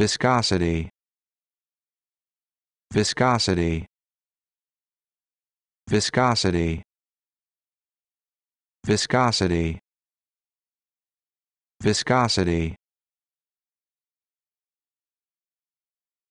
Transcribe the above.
viscosity. Viscosity. Viscosity. Viscosity. Viscosity.